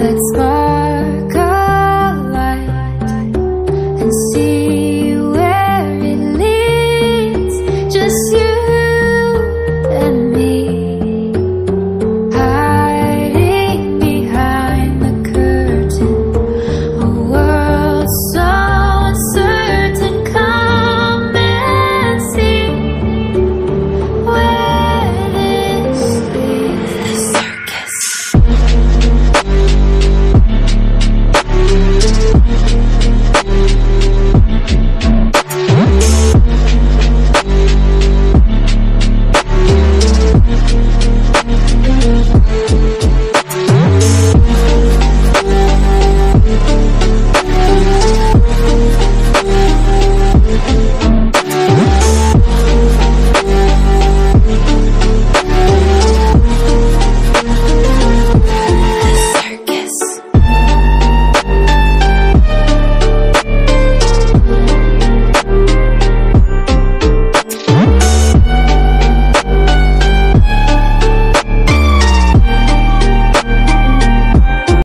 Let's go.